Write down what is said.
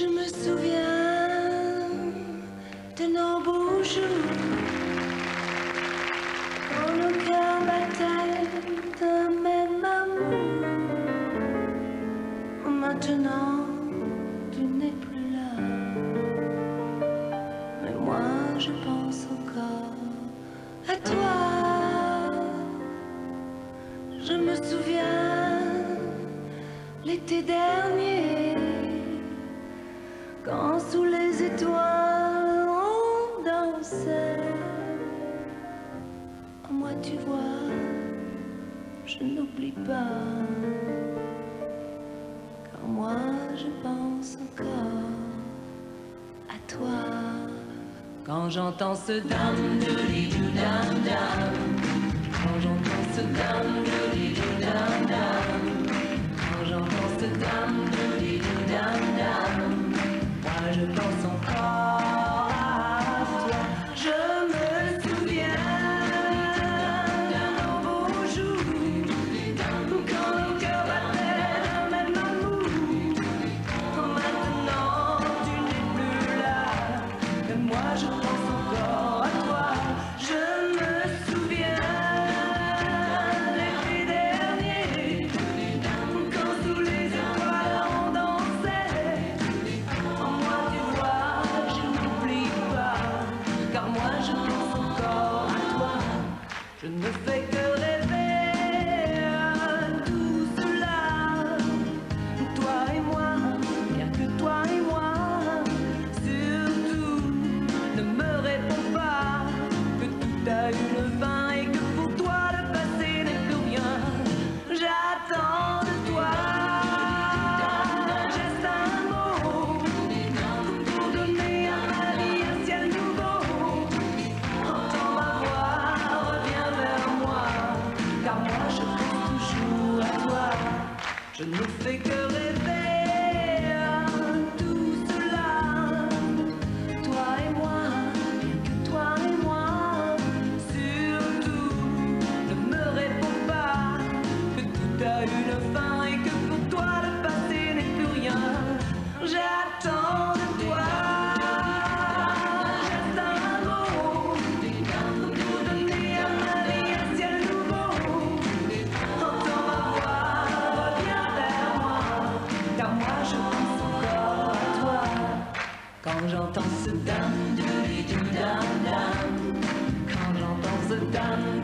Je me souviens de nos beaux jours quand nos cœurs battaient d'un même amour. Maintenant, tu n'es plus là, mais moi je pense encore à toi. Je me souviens l'été dernier, quand sous les étoiles on dansait. Moi, tu vois, je n'oublie pas. Car moi, je pense encore à toi. Quand j'entends ce dam dou dam dam, quand j'entends ce dam dou dam dam, in the face. Je ne fais Quand j'entends ce dame, quand j'entends ce dame,